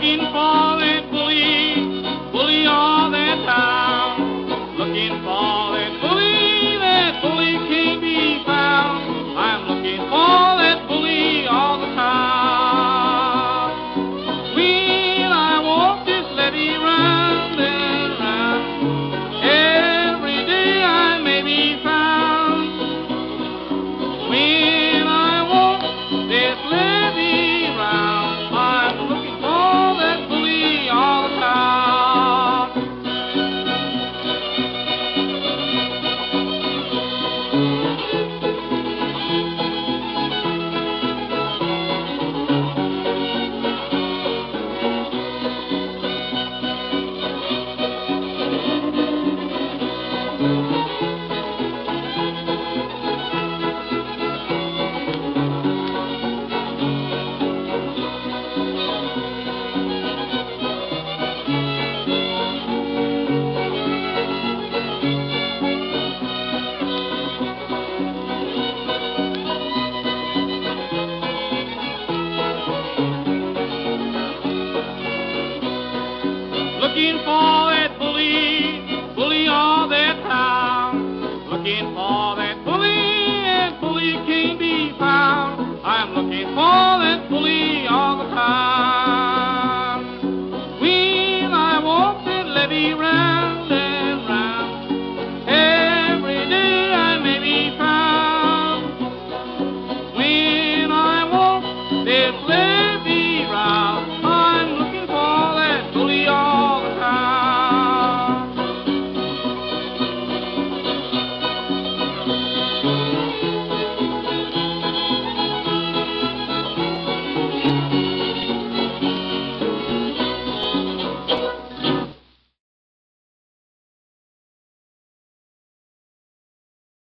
looking for police Oh. Thank you.